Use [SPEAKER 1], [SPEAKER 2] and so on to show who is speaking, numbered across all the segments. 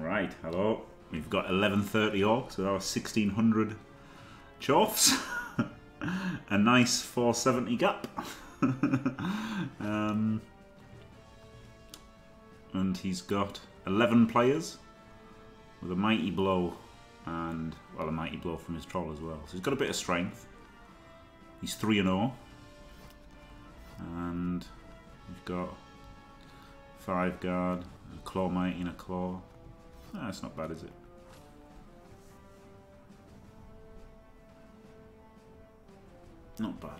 [SPEAKER 1] Right, hello. We've got 1130 orcs with our 1600 chuffs. A nice 470 gap. um, and he's got 11 players with a mighty blow and, well, a mighty blow from his troll as well. So he's got a bit of strength. He's 3 and 0. And we've got 5 guard, a claw mighty and a claw. That's not bad, is it? Not bad.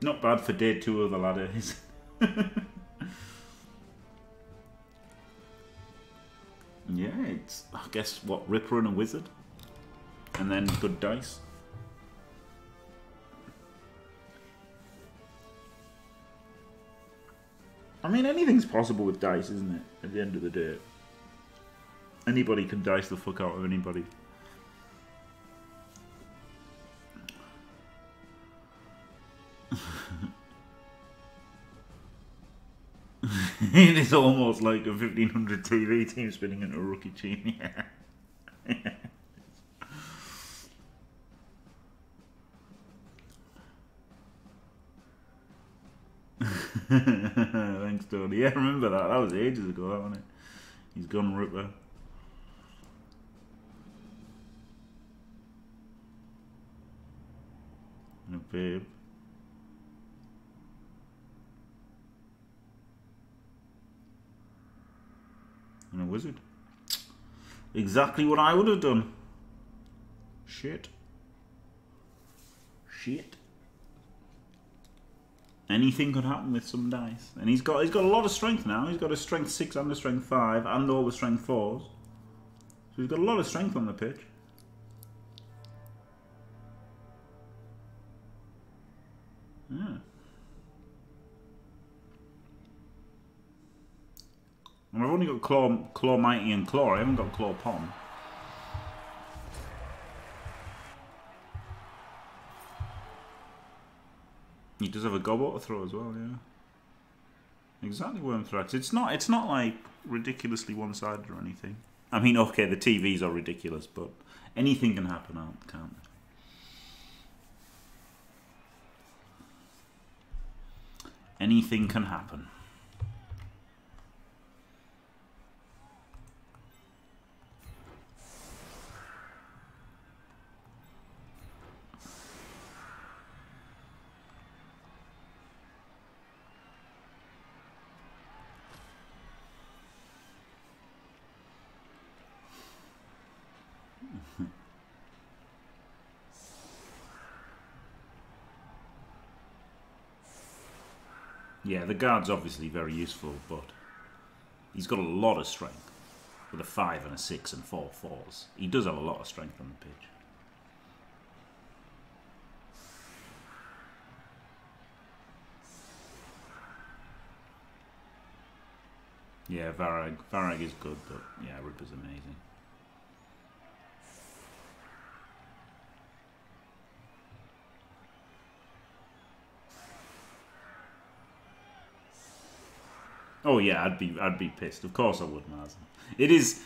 [SPEAKER 1] Not bad for day two of the ladder, is Yeah, it's, I guess, what, Ripper and a Wizard? And then good dice. I mean, anything's possible with dice, isn't it? At the end of the day. Anybody can dice the fuck out of anybody. it is almost like a 1500 TV team spinning into a rookie team, yeah. Thanks, Tony. Yeah, I remember that. That was ages ago, that wasn't it? He's gone Ripper. And a babe. And a wizard. Exactly what I would have done. Shit. Shit. Anything could happen with some dice. And he's got he's got a lot of strength now. He's got a strength six and a strength five and all the strength fours. So he's got a lot of strength on the pitch. Yeah. And I've only got Claw, Claw Mighty and Claw. I haven't got Claw Pom. He does have a Gobot throw as well, yeah. Exactly Wormthrax. It's not it's not like ridiculously one-sided or anything. I mean, okay, the TVs are ridiculous, but anything can happen, can't it? Anything can happen. The guard's obviously very useful, but he's got a lot of strength with a 5 and a 6 and four fours. He does have a lot of strength on the pitch. Yeah, Varag. Varag is good, but yeah, Ripper's amazing. Oh yeah, I'd be I'd be pissed. Of course I would, Maz. It is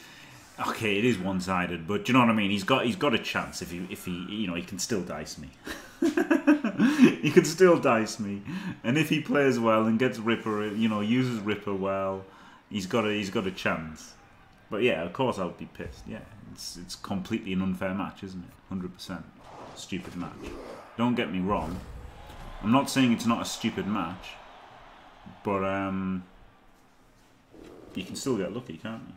[SPEAKER 1] okay. It is one sided, but do you know what I mean? He's got he's got a chance if he if he you know he can still dice me. he can still dice me, and if he plays well and gets Ripper, you know, uses Ripper well, he's got a he's got a chance. But yeah, of course I would be pissed. Yeah, it's it's completely an unfair match, isn't it? Hundred percent stupid match. Don't get me wrong. I'm not saying it's not a stupid match, but um, you can still get lucky, can't you?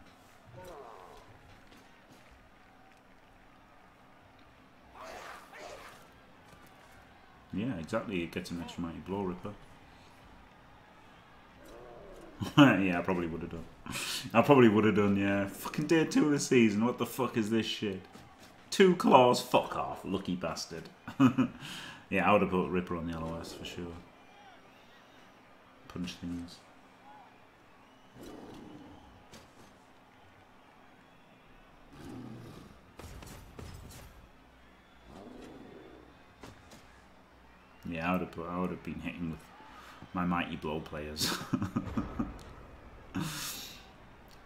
[SPEAKER 1] Yeah, exactly. It gets an extra mighty blow ripper. yeah, I probably would have done. I probably would have done, yeah. Fucking day two of the season. What the fuck is this shit? Two claws. Fuck off. Lucky bastard. yeah, I would have put Ripper on the LOS for sure. Punch things. Yeah, I would have I would have been hitting with my mighty blow players.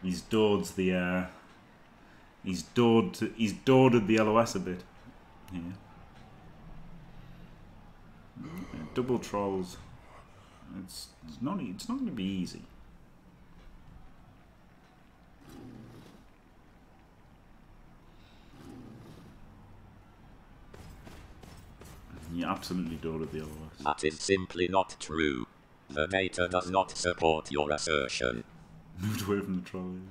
[SPEAKER 1] He's dodged the uh, he's dodged he's dodged the LOS a bit. Yeah. yeah double trolls. It's, it's not it's not going to be easy. You absolutely dodged the LOS.
[SPEAKER 2] That is simply not true. The data does not support your assertion.
[SPEAKER 1] Moved away from the trolley.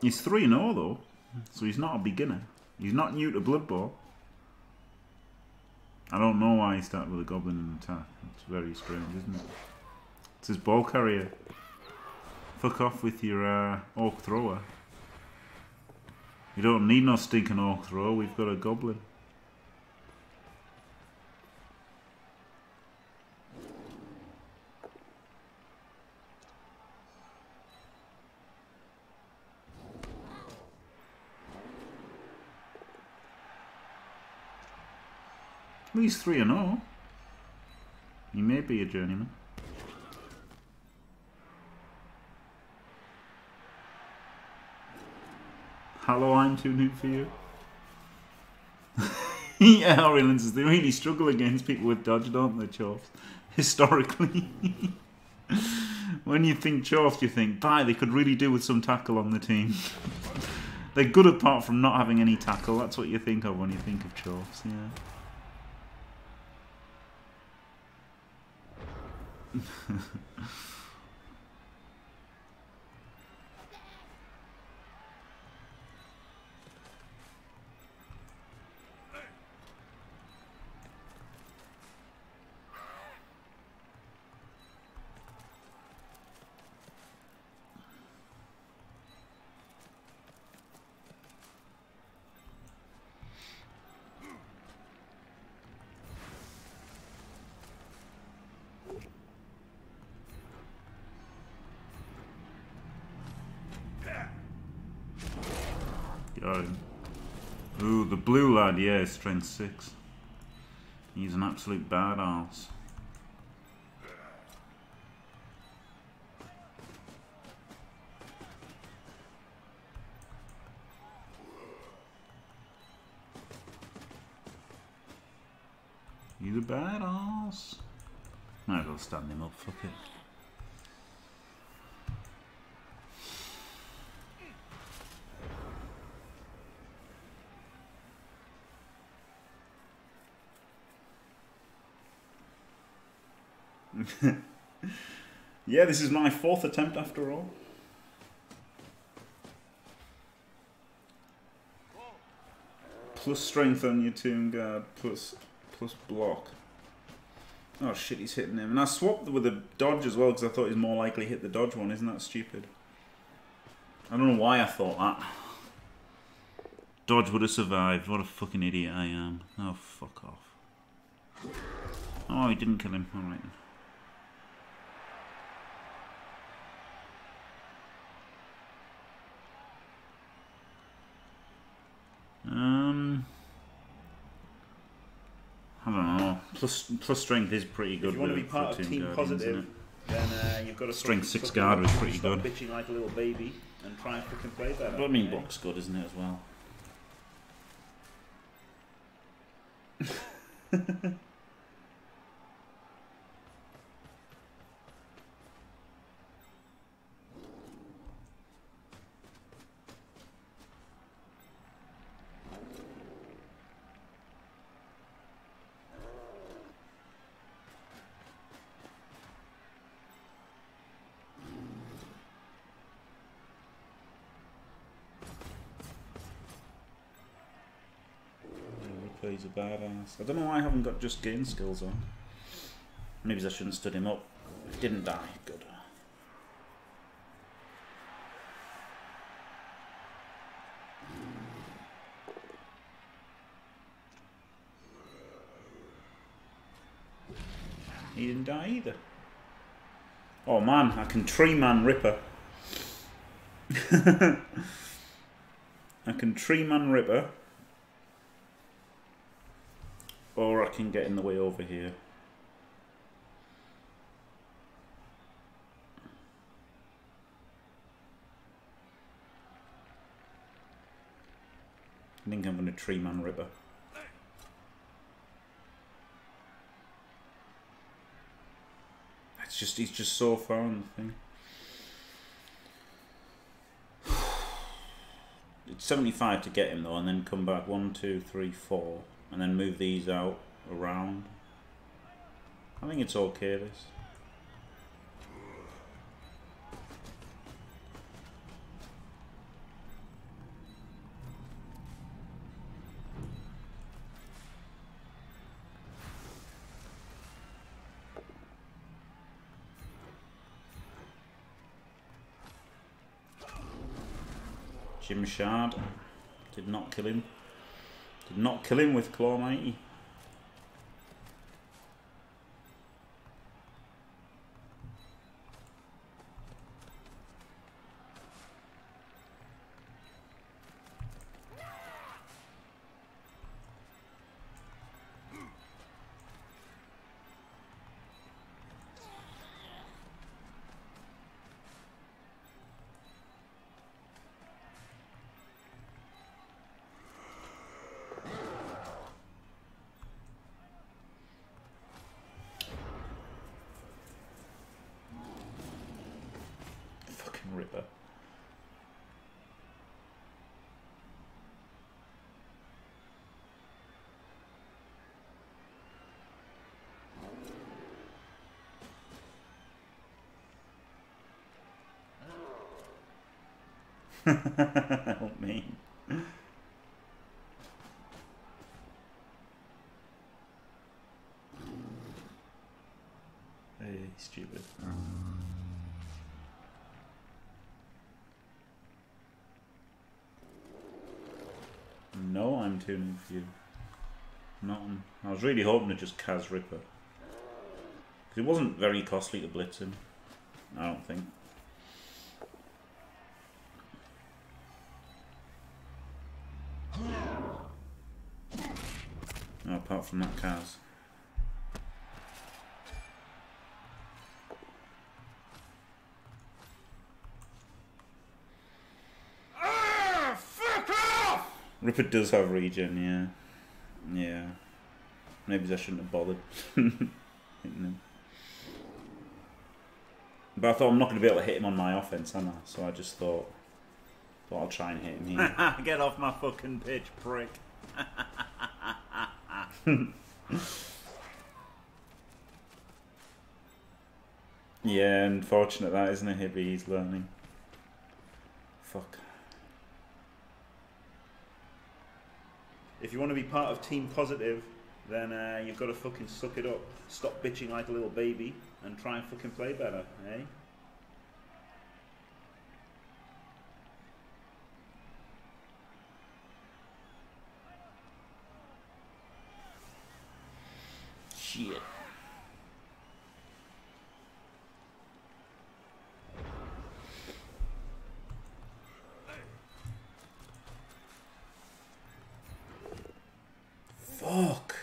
[SPEAKER 1] He's 3 0 though, so he's not a beginner. He's not new to Blood Bowl. I don't know why he started with a goblin in attack. It's very strange, isn't it? It's his ball carrier. Fuck off with your uh, orc thrower. You don't need no stinking orc thrower, we've got a goblin. He's 3 and 0. He may be a journeyman. Hello, I'm too new for you. yeah, Oriolans, they really struggle against people with dodge, don't they, Chops? Historically. when you think Chops, you think, bye, they could really do with some tackle on the team. They're good apart from not having any tackle. That's what you think of when you think of Chops, yeah. Got him. Ooh, the yeah, strength 6. He's an absolute badass. He's a badass. Might as well stand him up, fuck it. yeah, this is my fourth attempt after all. Plus strength on your tomb guard, plus plus block. Oh shit, he's hitting him. And I swapped with the dodge as well because I thought he's more likely to hit the dodge one. Isn't that stupid? I don't know why I thought that. Dodge would have survived. What a fucking idiot I am. Oh, fuck off. Oh, he didn't kill him. Alright Um, I don't know. Plus, plus strength is pretty good.
[SPEAKER 3] If you want to be part of Team Positive, then uh, you've got to
[SPEAKER 1] strength six guard is pretty good.
[SPEAKER 3] bitching like a little baby and try and fucking play better.
[SPEAKER 1] But I mean, box good, isn't it as well? Yeah, He's a badass. I don't know why I haven't got just gain skills on. Maybe I shouldn't stood him up. Didn't die. Good. He didn't die either. Oh man, I can tree man Ripper. I can tree man Ripper. Or I can get in the way over here. I think I'm going to tree man ripper. It's just he's just so far on the thing. It's 75 to get him though, and then come back one, two, three, four and then move these out around. I think it's okay. This. Jim Shard did not kill him. Did not kill him with Claw Mighty. Oh, Help me. Hey, stupid. No, I'm tuning for you. Nothing. I was really hoping to just cas Ripper. Because it wasn't very costly to blitz him. I don't think. No, apart from that ah, cas. Ripper does have regen, yeah. Yeah. Maybe I shouldn't have bothered. hitting him. But I thought I'm not going to be able to hit him on my offense, am I? So I just thought, thought I'll try and hit him here.
[SPEAKER 3] Get off my fucking pitch, prick.
[SPEAKER 1] yeah, unfortunate that, isn't it, Hibby? He's learning. Fuck.
[SPEAKER 3] If you want to be part of Team Positive, then uh, you've got to fucking suck it up. Stop bitching like a little baby and try and fucking play better, eh?
[SPEAKER 1] Shit. Fuck.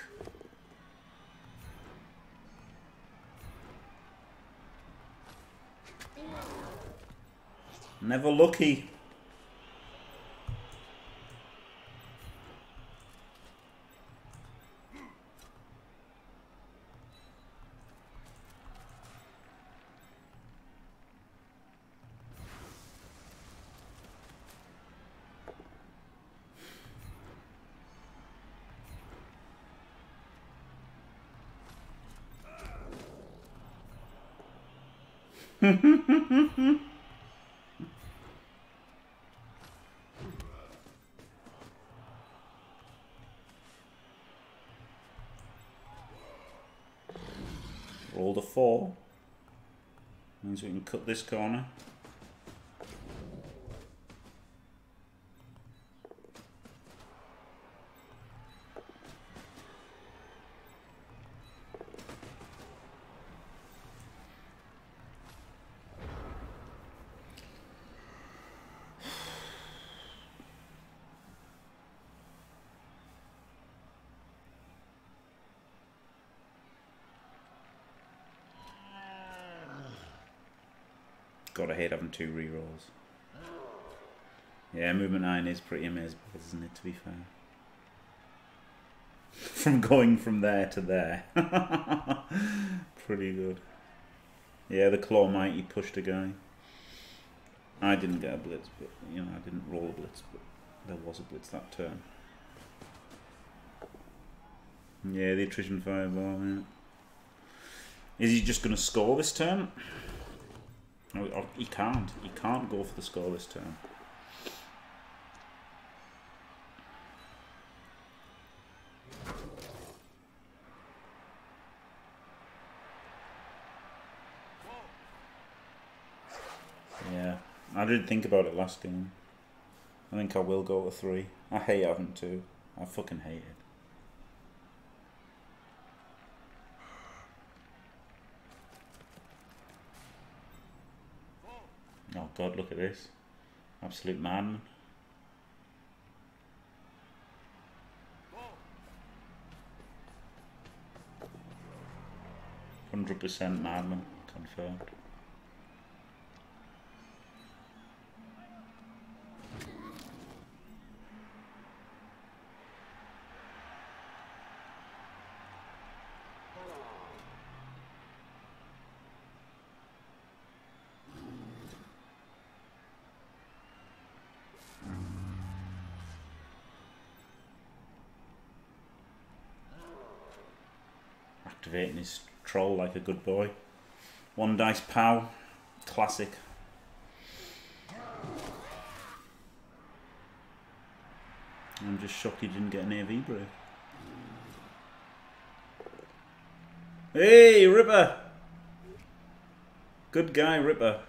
[SPEAKER 1] Never lucky. Rolled Means we can cut this corner. God, I hate having two rerolls. Yeah, movement 9 is pretty amazing, isn't it, to be fair? from going from there to there. Pretty good. Yeah, the Claw Mighty pushed a guy. I didn't get a blitz, but you know, I didn't roll a blitz, but there was a blitz that turn. Yeah, the attrition fireball. Yeah. Is he just going to score this turn? Oh, he can't. He can't go for the score this turn. Yeah, I didn't think about it last game. I think I will go to three. I hate having two. I fucking hate it. Oh god, look at this. Absolute man. Hundred percent madman confirmed. activating his troll like a good boy. One dice pow, classic. I'm just shocked he didn't get an AV break. Hey, Ripper! Good guy, Ripper.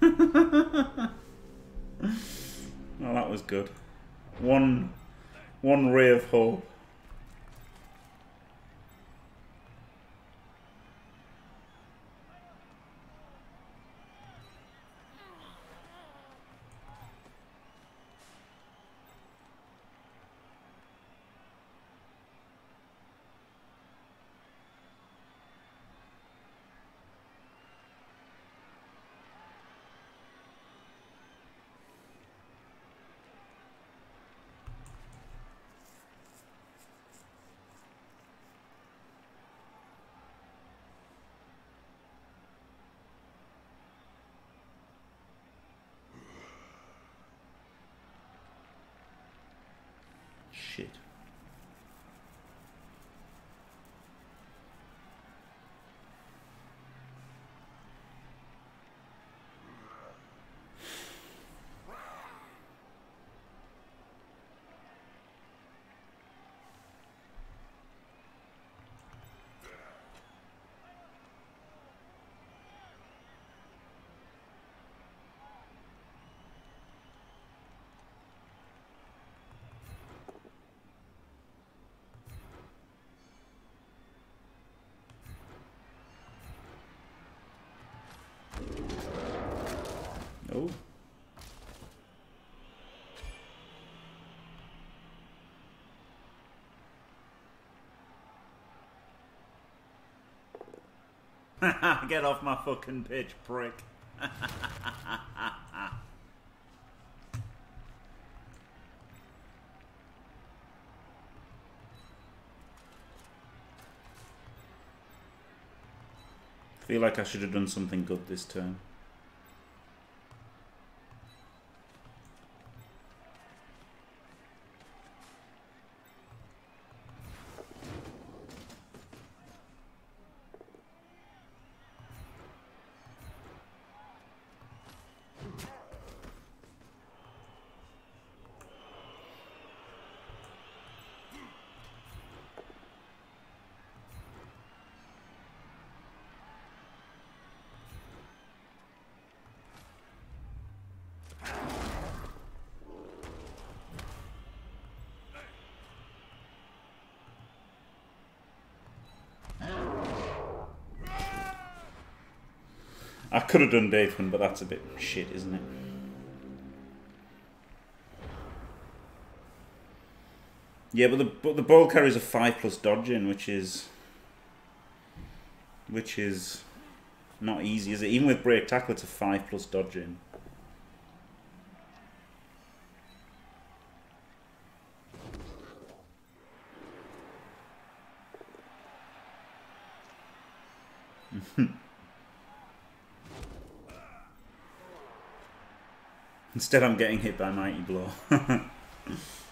[SPEAKER 1] well, that was good. One, one ray of hope. Shit. Oh. Get off my fucking pitch, prick. feel like I should have done something good this turn. I could have done Dathan, but that's a bit shit, isn't it? Yeah, but the but the ball carries a five plus dodging, which is which is not easy, is it? Even with break tackle, it's a five plus dodging. Instead, I'm getting hit by Mighty Blow.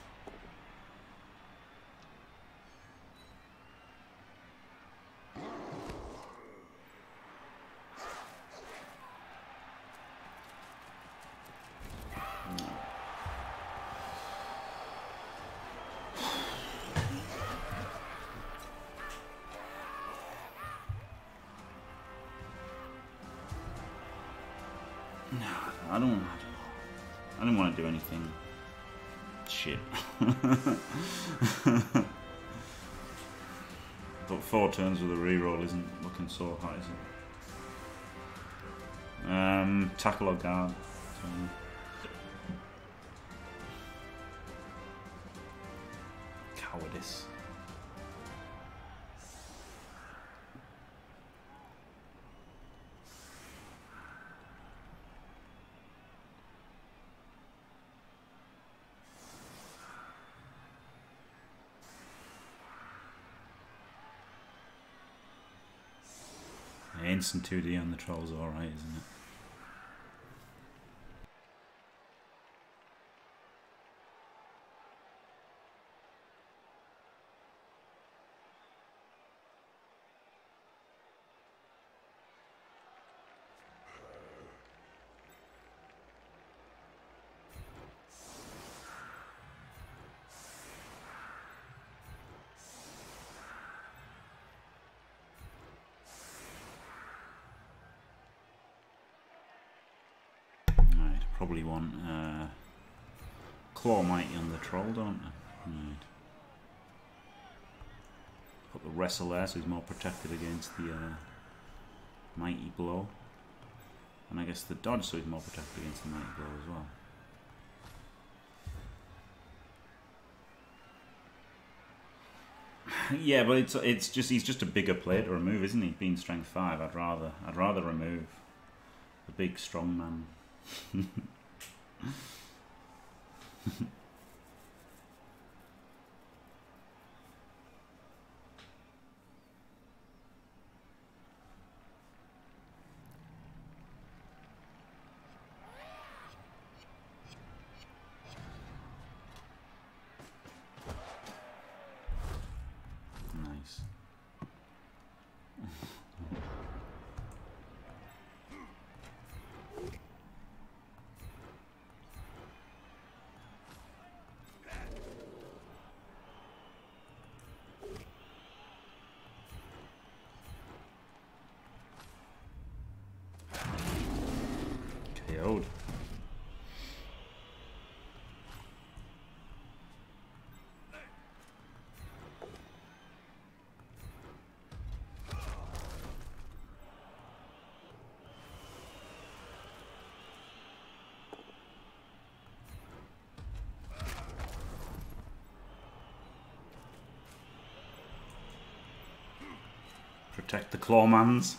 [SPEAKER 1] turns with a reroll isn't looking so hot, is it? Um, tackle or guard. Instant 2D on the trolls alright, isn't it? Right, probably want uh, Mighty on the troll, don't I? Right. Put the Wrestle there so he's more protected against the uh, Mighty Blow. And I guess the Dodge so he's more protected against the Mighty Blow as well. Yeah, but it's it's just he's just a bigger player to remove, isn't he? Being strength five, I'd rather I'd rather remove the big strong man. KO'd. Protect the clawmans.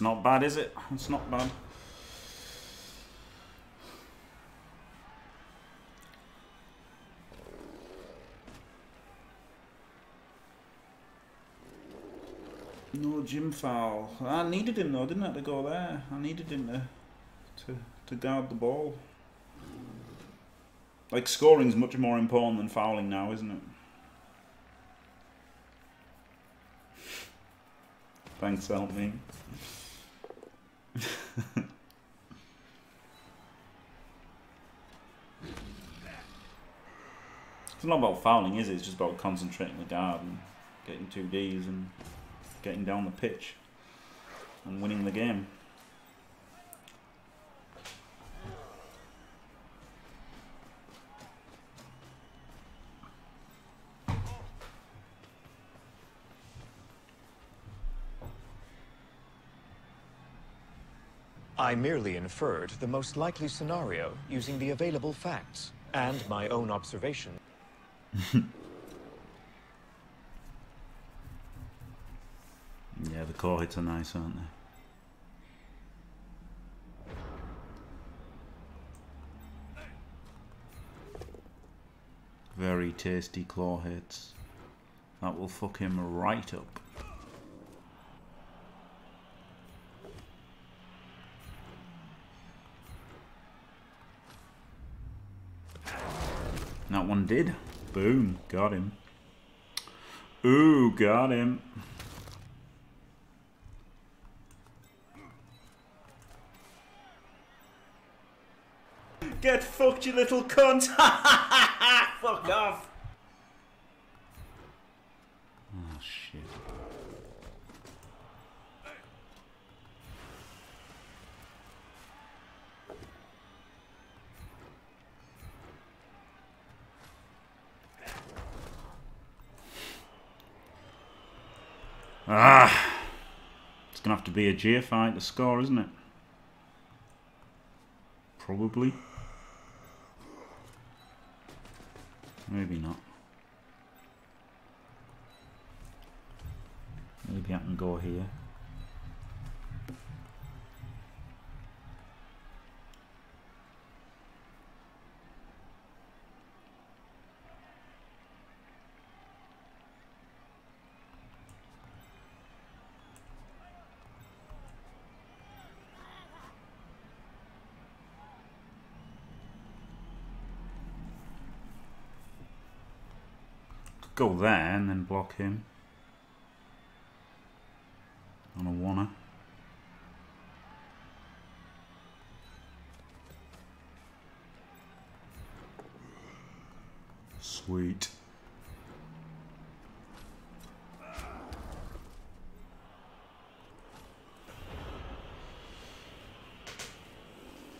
[SPEAKER 1] That's not bad, is it? It's not bad. No Jim foul. I needed him though, didn't I, to go there? I needed him to to, to guard the ball. Like scoring's much more important than fouling now, isn't it? Thanks, help me. not about fouling, is it? It's just about concentrating the guard and getting two Ds and getting down the pitch and winning the game.
[SPEAKER 4] I merely inferred the most likely scenario using the available facts and my own observations.
[SPEAKER 5] Yeah, the core hits are nice, aren't they? Very tasty claw hits. That will fuck him right up. That one did. Boom. Got him. Ooh, got him.
[SPEAKER 1] Get fucked, you little cunt! Fuck off!
[SPEAKER 5] Oh, shit. Ah! It's going to have to be a GFI to score, isn't it? Probably. Maybe not. Maybe I can go here. Go there and then block him. On a wanna. Sweet.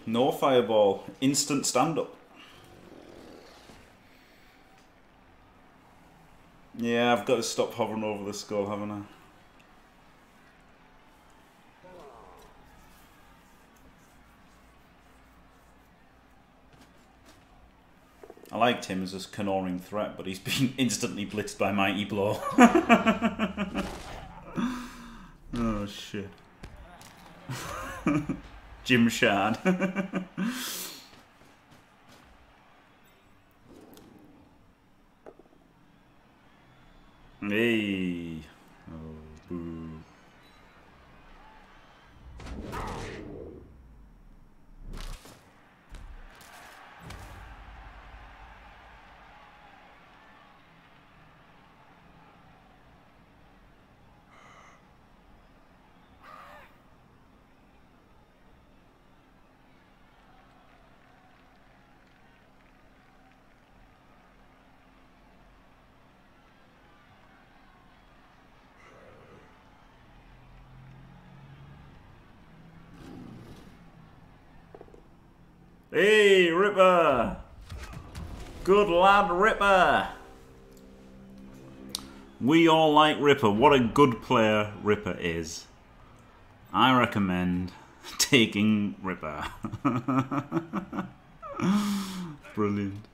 [SPEAKER 1] No fireball. Instant stand up. Yeah, I've got to stop hovering over the skull, haven't I? I liked him as a canoring threat, but he's been instantly blitzed by Mighty Blow. oh, shit. Jim Shard. hey. Oh, boo. Hey, Ripper! Good lad, Ripper! We all like Ripper. What a good player Ripper is. I recommend taking Ripper. Brilliant.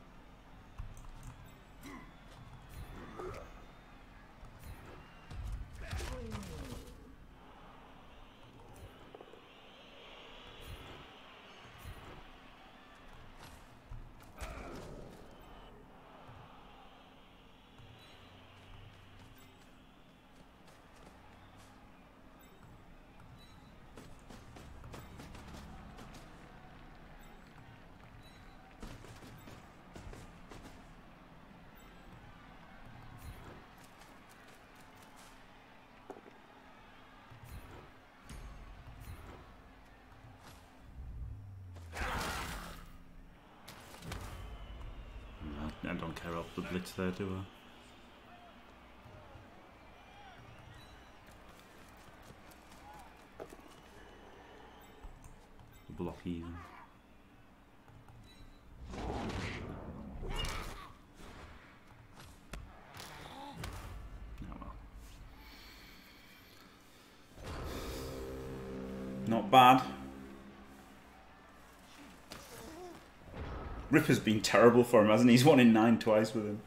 [SPEAKER 1] I don't care about the blitz there, do I? Ripper's been terrible for him, hasn't he? He's won in nine twice with him.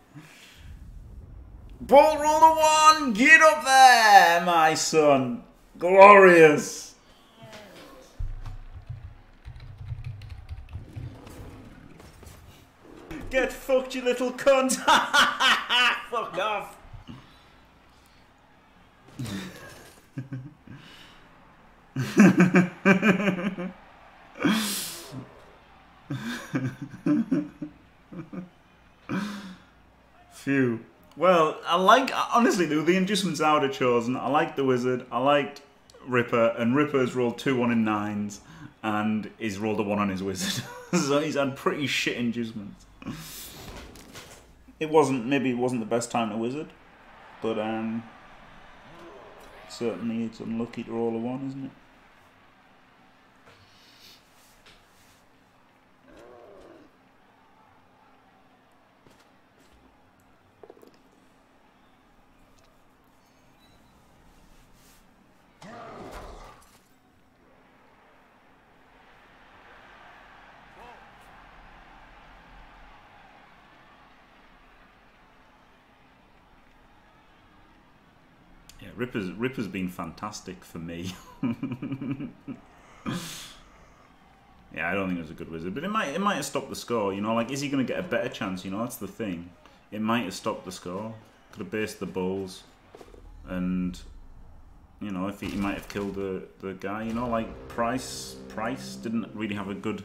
[SPEAKER 1] Bolt roll the one! Get up there, my son! Glorious! Get fucked, you little cunt! Fuck off! Phew. Well, I honestly the, the inducements I would have chosen. I liked the wizard. I liked Ripper, and Ripper's rolled two one in nines, and he's rolled a one on his wizard. so he's had pretty shit inducements. It wasn't maybe it wasn't the best time to wizard, but um, certainly it's unlucky to roll a one, isn't it? Ripper's Ripper's been fantastic for me. yeah, I don't think it was a good wizard, but it might it might have stopped the score. You know, like is he going to get a better chance? You know, that's the thing. It might have stopped the score. Could have based the bulls, and you know, if he, he might have killed the the guy. You know, like Price Price didn't really have a good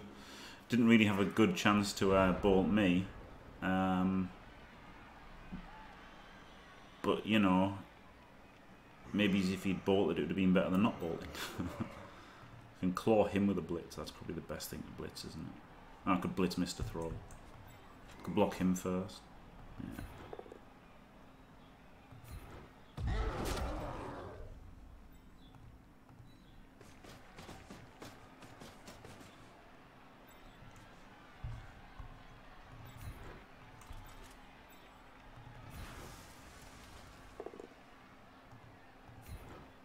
[SPEAKER 1] didn't really have a good chance to uh, bolt me. Um, but you know, maybe if he'd bolted, it would have been better than not bolting. Can claw him with a blitz. That's probably the best thing to blitz, isn't it? I could blitz Mr. Throw. Could block him first. Yeah.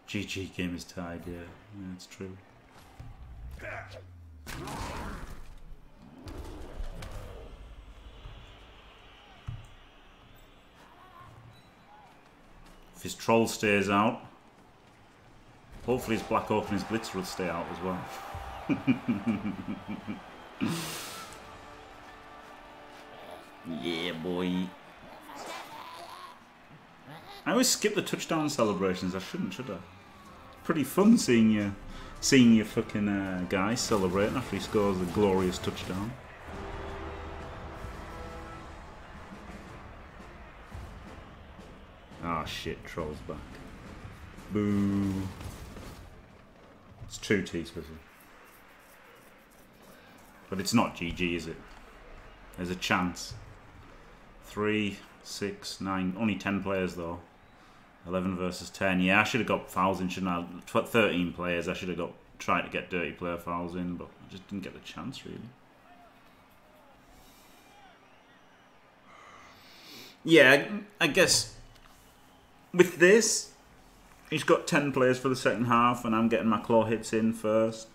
[SPEAKER 1] GG game is tied, yeah. Yeah, that's true. If his troll stays out, hopefully his black orc and his blitzer will stay out as well. yeah, boy. I always skip the touchdown celebrations. I shouldn't, should I? Pretty fun seeing you, seeing your fucking uh, guy celebrating after he scores a glorious touchdown. Ah, shit, Troll's back. Boo. It's two T-Swizzle. But it's not GG, is it? There's a chance. Three, six, nine, only ten players though. 11 versus 10. Yeah, I should have got fouls in, shouldn't I? 13 players. I should have got tried to get dirty player fouls in, but I just didn't get the chance, really. Yeah, I guess with this, he's got 10 players for the second half, and I'm getting my claw hits in first.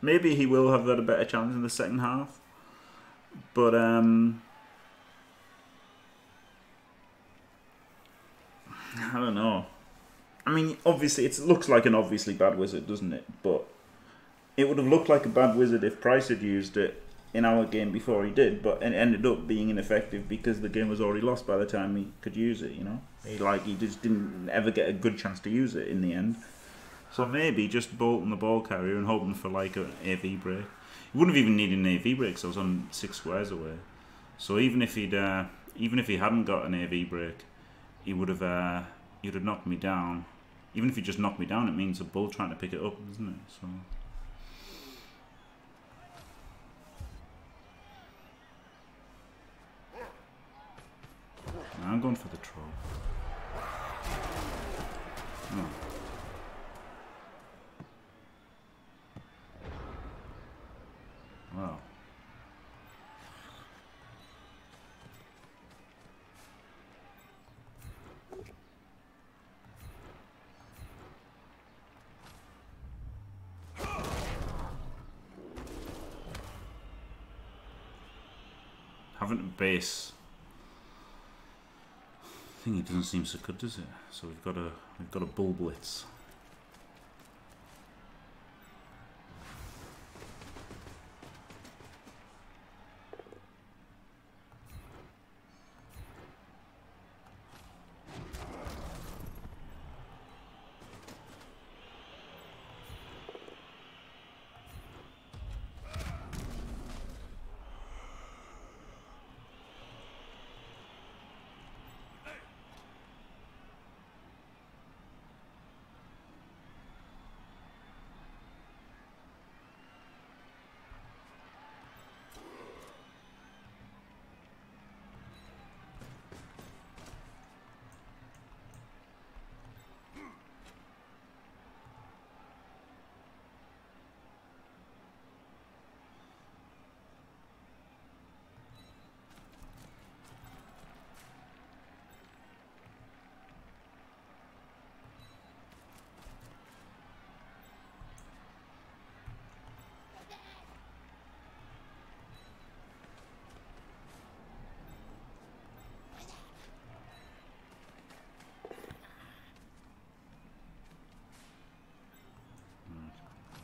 [SPEAKER 1] Maybe he will have had a better chance in the second half. But, um, I don't know. I mean, obviously, it looks like an obviously bad wizard, doesn't it? But it would have looked like a bad wizard if Price had used it in our game before he did, but it ended up being ineffective because the game was already lost by the time he could use it. You know, he like he just didn't ever get a good chance to use it in the end. So maybe just bolting the ball carrier and hoping for like an AV break. He wouldn't have even needed an AV break, because I was on six squares away. So even if he'd, uh, even if he hadn't got an AV break, he would have uh, he would have knocked me down. Even if he just knocked me down, it means a bull trying to pick it up, isn't it? So. I'm going for the troll. Oh. Wow. Having to base thing it doesn't seem so good, does it? So we've got a we've got a bull blitz.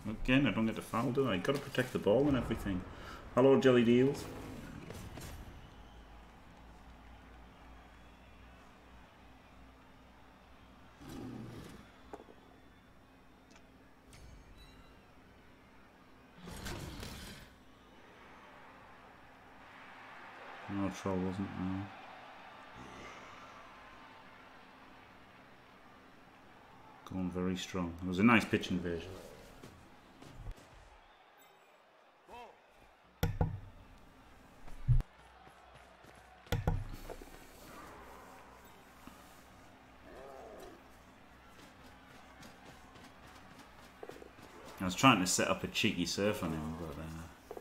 [SPEAKER 1] Again, I don't get the foul, do I? Got to protect the ball and everything. Hello, Jelly Deals. No troll wasn't there. Going very strong. It was a nice pitch invasion. Trying to set up a cheeky surf on him, but uh,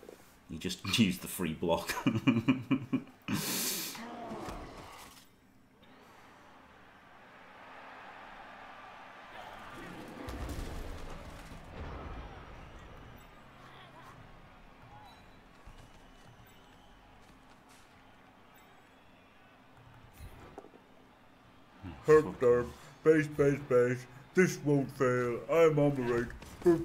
[SPEAKER 1] he just used the free block.
[SPEAKER 3] Derp, base, base, base. This won't fail. I'm on the rig.
[SPEAKER 1] Could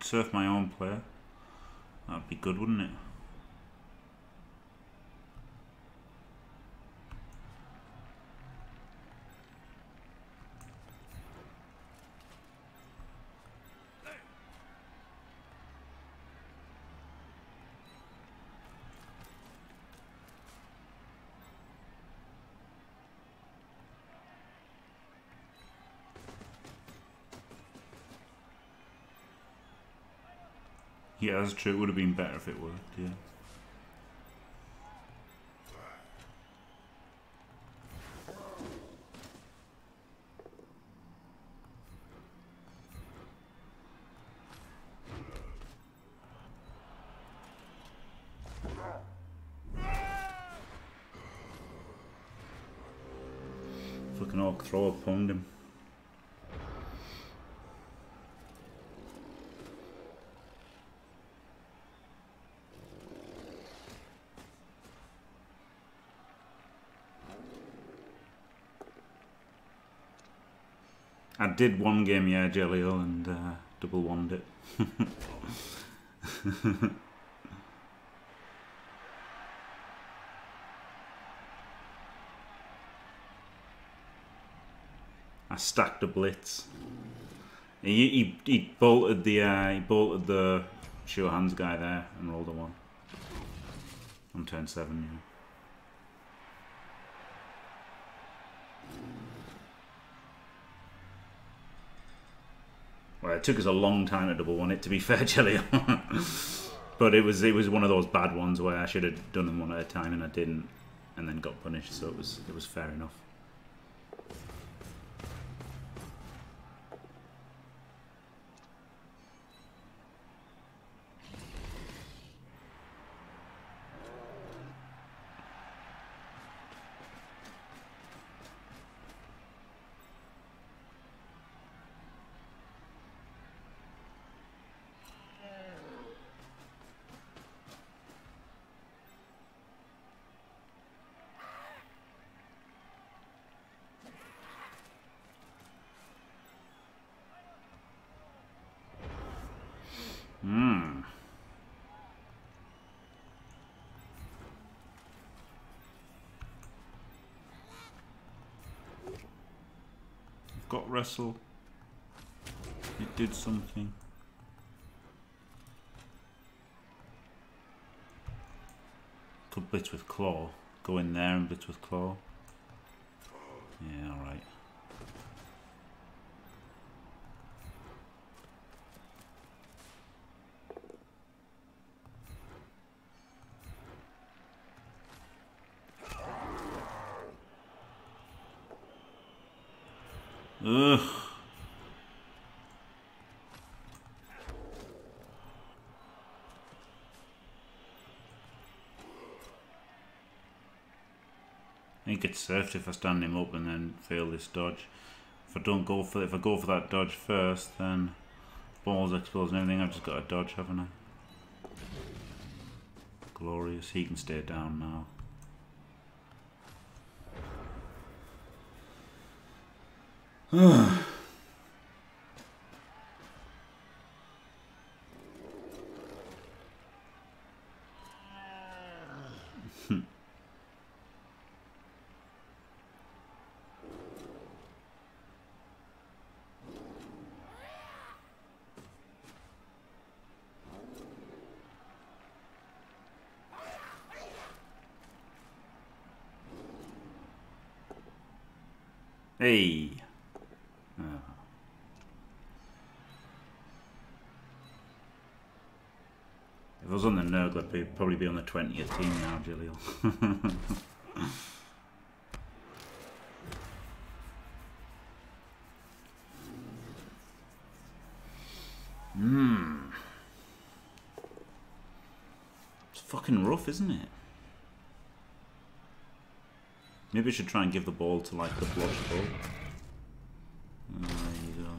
[SPEAKER 1] surf my own player. That'd be good, wouldn't it? That's true. It would have been better if it worked, yeah. Fucking orc thrower him. Did one game, yeah, Jelliel, and uh, double won it. I stacked a blitz. He, he, he bolted the uh, he bolted the sure hands guy there and rolled a one. On turn seven, yeah. It took us a long time to double one it. To be fair, Jelly, but it was it was one of those bad ones where I should have done them one at a time and I didn't, and then got punished. So it was it was fair enough. It did something. Could blitz with claw. Go in there and blitz with claw. Yeah, alright. Ugh. I think it's surfed if I stand him up and then fail this dodge. If I don't go for if I go for that dodge first, then balls explodes and everything. I've just got a dodge, haven't I? Glorious. He can stay down now. Hey. Oh. If I was on the Nurgle, I'd be, probably be on the 20th team now, Jaleel. Hmm. It's fucking rough, isn't it? Maybe I should try and give the ball to like the blodge ball. Oh, there you go.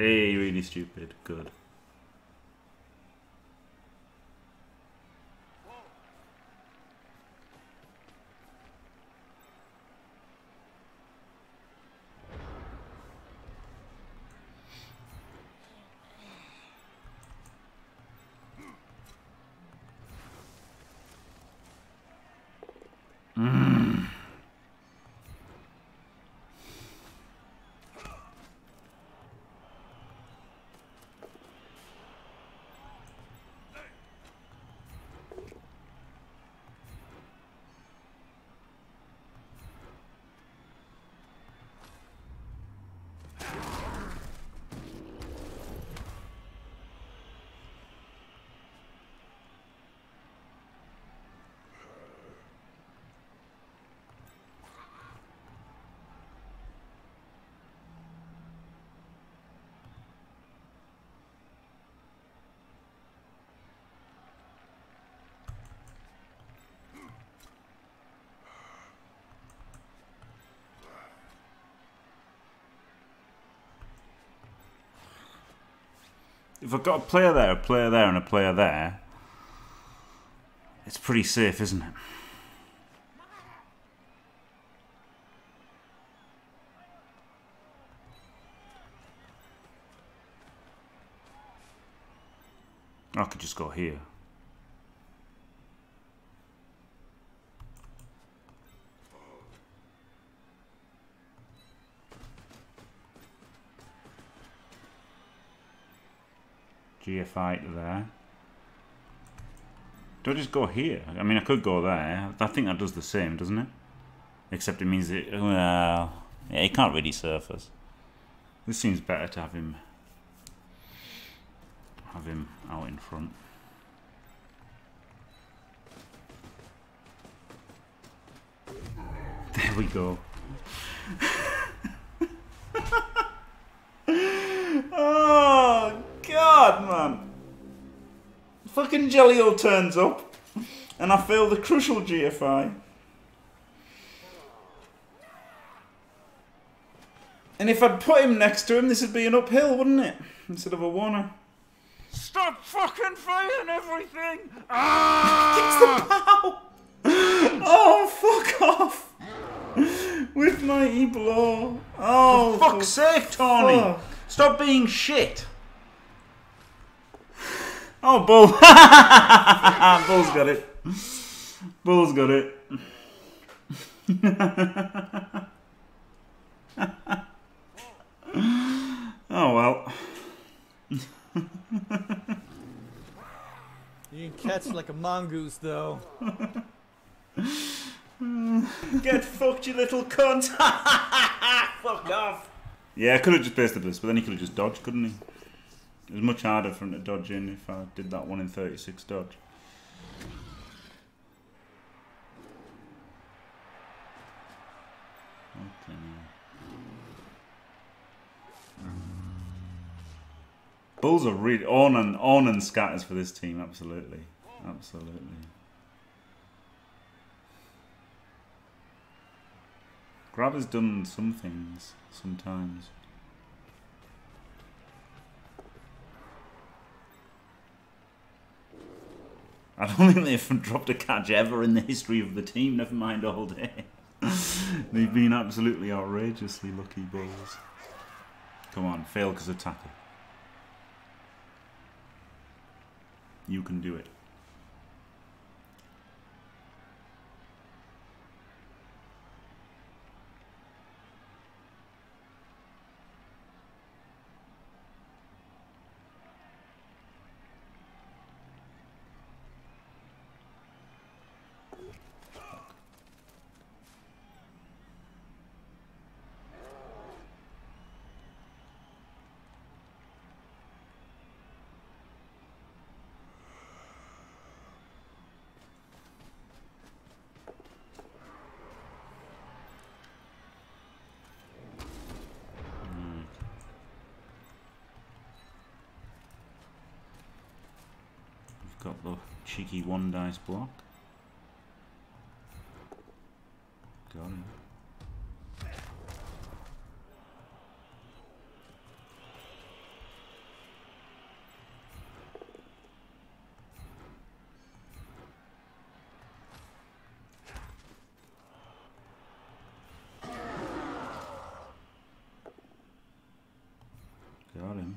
[SPEAKER 1] Hey, really stupid. Good. If I've got a player there, a player there, and a player there, it's pretty safe, isn't it? I could just go here. GFI to there. Do I just go here? I mean, I could go there. I think that does the same, doesn't it? Except it means it, well, yeah, he can't really surface. This seems better to have him, have him out in front. There we go. oh, God, man. Fucking Jellio turns up, and I fail the crucial GFI. And if I'd put him next to him, this would be an uphill, wouldn't it? Instead of a Warner. Stop fucking failing everything! Ah! oh, fuck off! With mighty blow. Oh,
[SPEAKER 3] For fuck's sake, Tony!
[SPEAKER 1] fuck.
[SPEAKER 3] Stop being shit!
[SPEAKER 1] Oh, Bull! Bull's got it. Bull's got it. oh well.
[SPEAKER 6] You can catch like a mongoose though.
[SPEAKER 3] Get fucked, you little cunt! Fuck off!
[SPEAKER 1] Yeah, I could have just based the bliss, but then he could have just dodged, couldn't he? It was much harder for him to dodge in if I did that one in 36 dodge. Okay. Bulls are really on and on and scatters for this team, absolutely. Absolutely. Grab has done some things sometimes. I don't think they've dropped a catch ever in the history of the team, never mind all day. they've been absolutely outrageously lucky balls. Come on, fail because of tackle. You can do it. We've got the cheeky one dice block. Got him. Got him.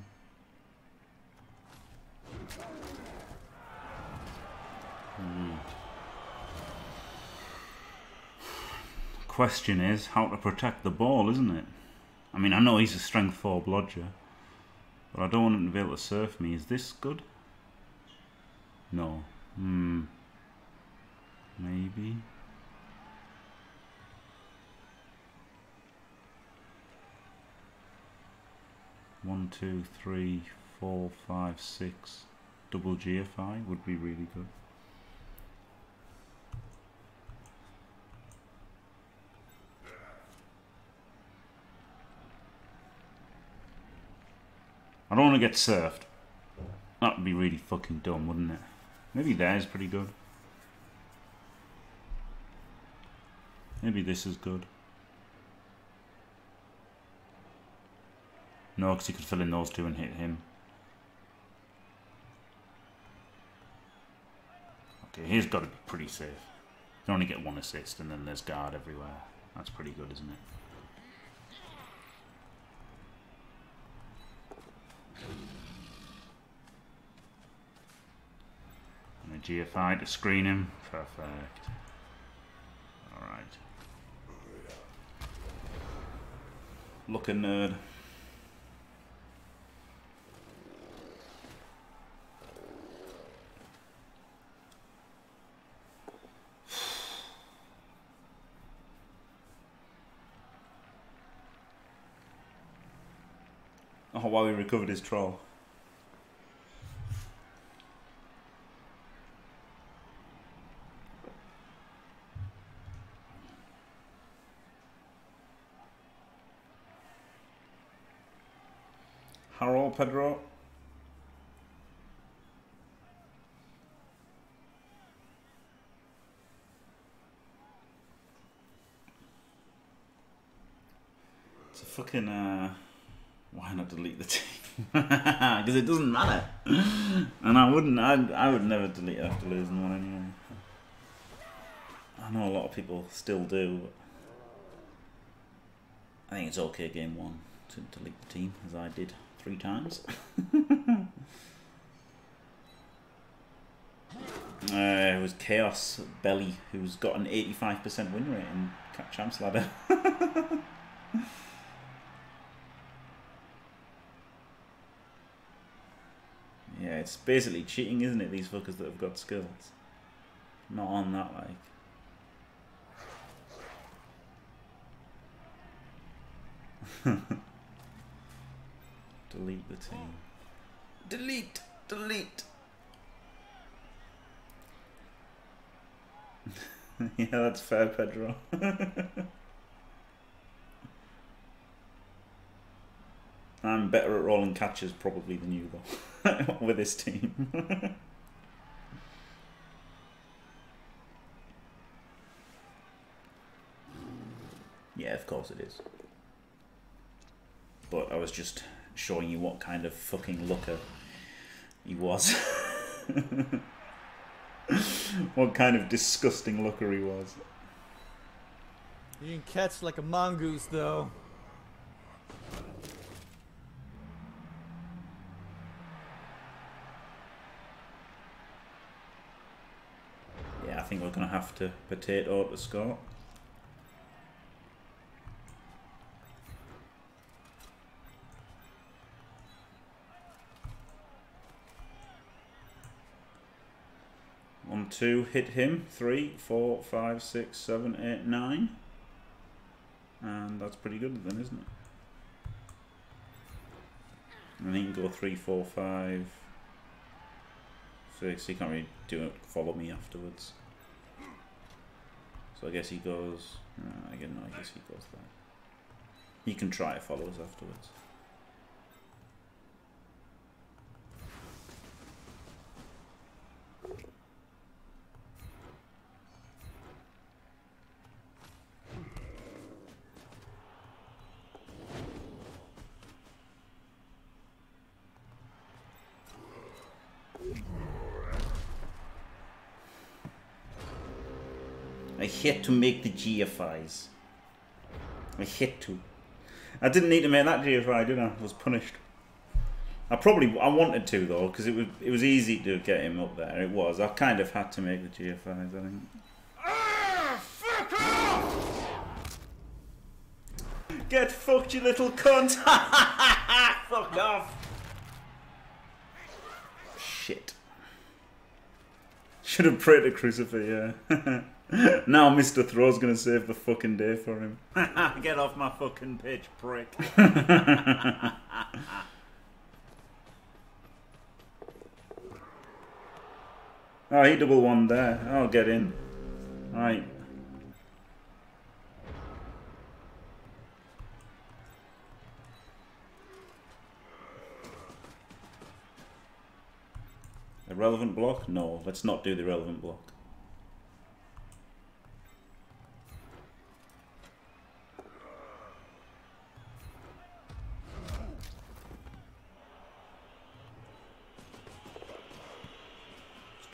[SPEAKER 1] Question is how to protect the ball, isn't it? I mean, I know he's a strength 4 blodger, but I don't want him to be able to surf me. Is this good? No. Hmm. Maybe. One, two, three, four, five, six. Double GFI would be really good. Want to get surfed. That would be really fucking dumb, wouldn't it? Maybe there's pretty good. Maybe this is good. No, because he could fill in those two and hit him. Okay, he's got to be pretty safe. You can only get one assist and then there's guard everywhere. That's pretty good, isn't it? GFI to screen him. Perfect. Alright. Look a nerd. Oh, while he recovered his troll. Pedro. It's a fucking uh why not delete the team? Because it doesn't matter. and I wouldn't I I would never delete after losing one anyway. I know a lot of people still do, I think it's okay game one to delete the team as I did three times. yeah, uh, it was Chaos Belly who's got an 85% win rate in Cat Champs Ladder. yeah, it's basically cheating, isn't it? These fuckers that have got skills. Not on that, like. Delete the team. Delete! Delete! yeah, that's fair, Pedro. I'm better at rolling catches probably than you though, with this team. yeah, of course it is. But I was just showing you what kind of fucking looker he was. what kind of disgusting looker he was.
[SPEAKER 6] You can catch like a mongoose, though.
[SPEAKER 1] Yeah, I think we're going to have to potato to Scott. One, two, hit him. Three, four, five, six, seven, eight, nine. And that's pretty good then, isn't it? And he can go three, four, five, six. He can't really do it. Follow me afterwards. So I guess he goes. Again, no, I guess he goes there. He can try to follow us afterwards. I had to make the GFIs. I had to. I didn't need to make that GFI, did I? I was punished. I probably I wanted to though, because it was it was easy to get him up there. It was. I kind of had to make the GFIs. I think. Ah, fuck off! Get fucked, you little cunt! Fuck off! Shit. Should have prayed to Crucifix, yeah. now Mr. Throw's gonna save the fucking day for him. Get off my fucking pitch, prick. oh, he double one there. I'll get in. Right. A relevant block? No, let's not do the relevant block.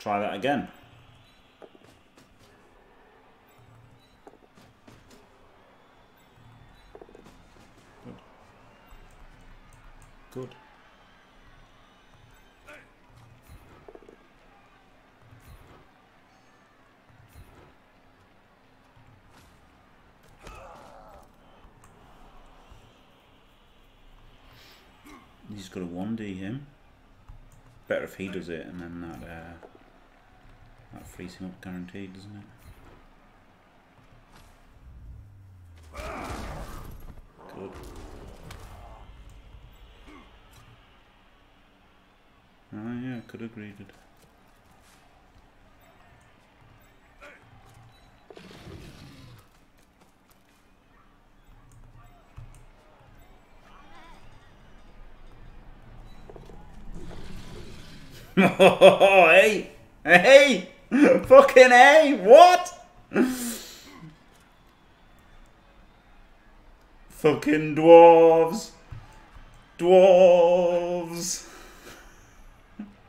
[SPEAKER 1] Let's try that again. Good. Good. He's got a 1D him. Better if he does it and then that uh, that frees him up guaranteed, doesn't it? Good. Ah yeah, could have greeted. hey! Hey! Fucking A, What? Fucking dwarves! Dwarves!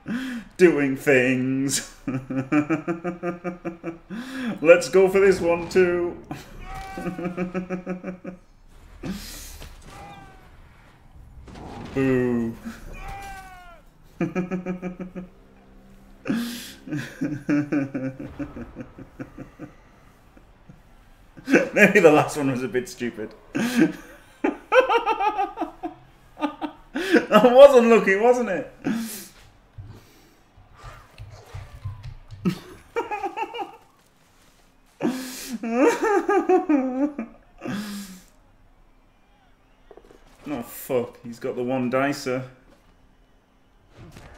[SPEAKER 1] Doing things. Let's go for this one too. Boo. Maybe the last one was a bit stupid. That was unlucky, wasn't it? oh fuck, he's got the one dicer.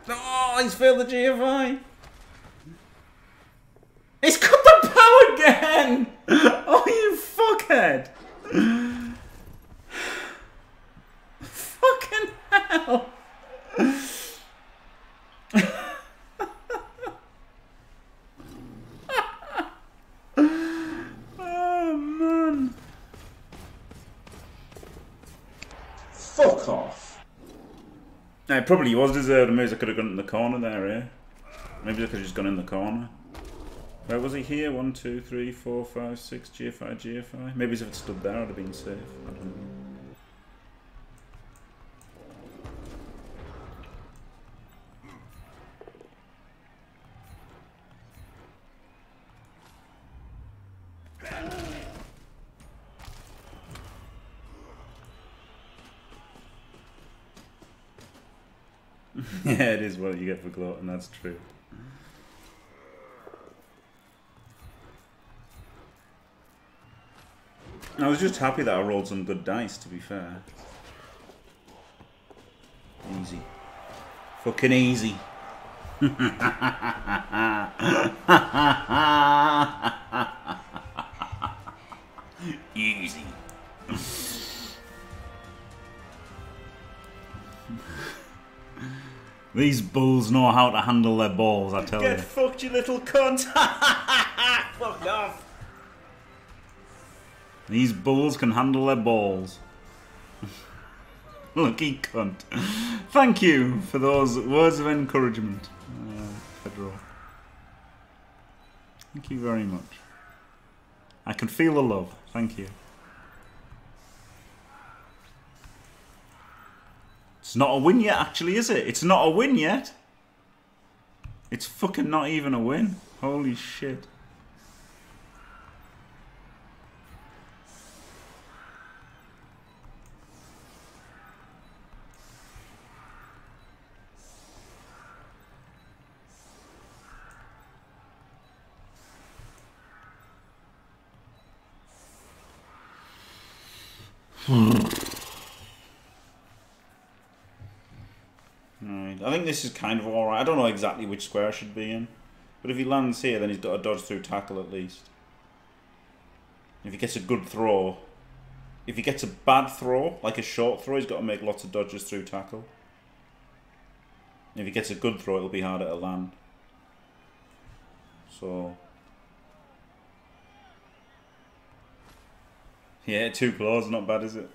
[SPEAKER 1] Oh, he's failed the GFI. He's got the power again! Oh, you fuckhead! Fucking hell! oh man! Fuck off! No, it probably was deserved. Maybe I could have gone in the corner there, eh? Maybe I could have just gone in the corner. Where was he here? One, two, three, four, five, six, GFI, GFI. Maybe if it stood there, I'd have been safe. I don't know. yeah, it is what you get for gloating, that's true. I was just happy that I rolled some good dice, to be fair. Easy. Fucking easy. easy. These bulls know how to handle their balls, I tell
[SPEAKER 3] Get
[SPEAKER 1] you.
[SPEAKER 3] Get fucked, you little cunt! Fuck off!
[SPEAKER 1] These bulls can handle their balls. Lucky cunt. Thank you for those words of encouragement, uh, Pedro. Thank you very much. I can feel the love. Thank you. It's not a win yet, actually, is it? It's not a win yet. It's fucking not even a win. Holy shit. Right. I think this is kind of alright. I don't know exactly which square I should be in. But if he lands here, then he's got a dodge through tackle at least. If he gets a good throw, if he gets a bad throw, like a short throw, he's got to make lots of dodges through tackle. If he gets a good throw, it'll be harder to land. So. Yeah, two claws, not bad, is it?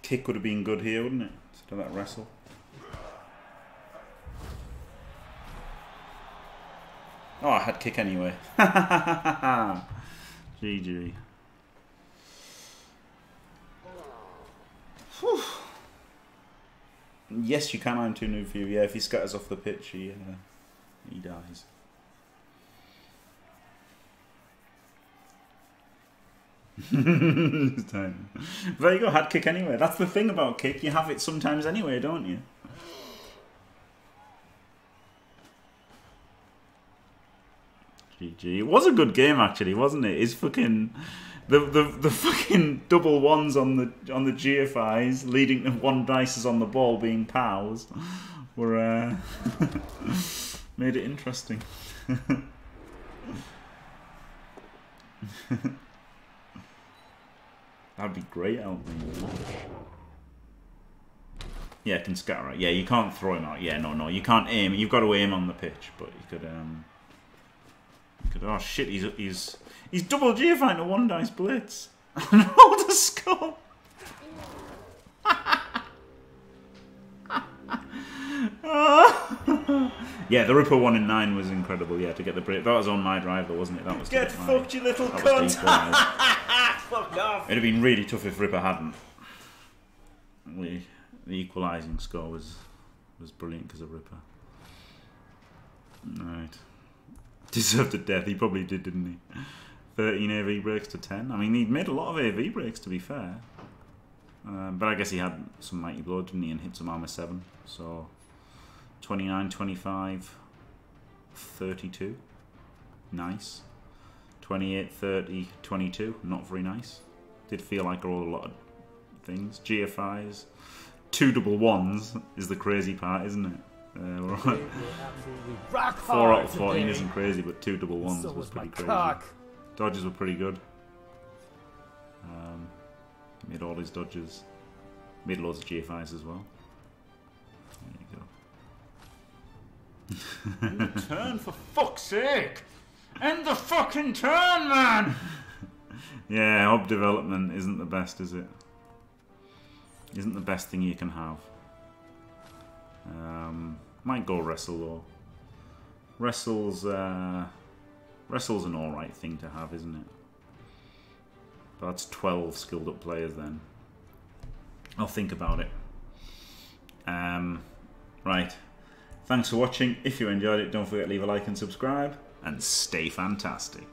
[SPEAKER 1] Kick would have been good here, wouldn't it? Instead of that wrestle. Oh, I had kick anyway. GG. Whew. Yes, you can iron two new for you. Yeah, if he scatters off the pitch, he, uh, he dies. There you go, had kick anyway. That's the thing about kick, you have it sometimes anyway, don't you? GG. It was a good game actually, wasn't it? It's fucking the the the fucking double ones on the on the GFIs leading to one dices on the ball being pals were uh, made it interesting. That'd be great, Elvin. Yeah, can scatter it. Yeah, you can't throw him out. Yeah, no, no, you can't aim. You've got to aim on the pitch, but you could. um Oh shit, he's he's he's double geofine to one dice blitz. And the skull. yeah, the Ripper one in nine was incredible. Yeah, to get the Brit. That was on my drive, though, wasn't it? That was
[SPEAKER 3] get fucked, you little cunt. Off.
[SPEAKER 1] It'd have been really tough if Ripper hadn't. The, the equalising score was was brilliant because of Ripper. Right. Deserved a death. He probably did, didn't he? 13 AV breaks to 10. I mean, he made a lot of AV breaks, to be fair. Um, but I guess he had some mighty blow, didn't he? And hit some armor 7. So 29, 25, 32. Nice. 28, 30, 22. Not very nice. Did feel like rolled a lot of things. GFIs. Two double ones is the crazy part, isn't it? Uh, we're on-
[SPEAKER 6] were absolutely rock
[SPEAKER 1] Four out of 14
[SPEAKER 6] today.
[SPEAKER 1] isn't crazy, but two double ones
[SPEAKER 6] so
[SPEAKER 1] was
[SPEAKER 6] was
[SPEAKER 1] pretty crazy.
[SPEAKER 6] cock.
[SPEAKER 1] Dodges were pretty good. Um, made all his dodges. Made loads of GFIs as well. There you go. turn for fuck's sake! End the fucking turn, man! yeah, hub development isn't the best, is it? Isn't the best thing you can have. Um, might go wrestle though. Wrestle's uh, wrestle's an alright thing to have, isn't it? But that's 12 skilled up players then. I'll think about it. Um, right. Thanks for watching. If you enjoyed it, don't forget to leave a like and subscribe. And stay fantastic.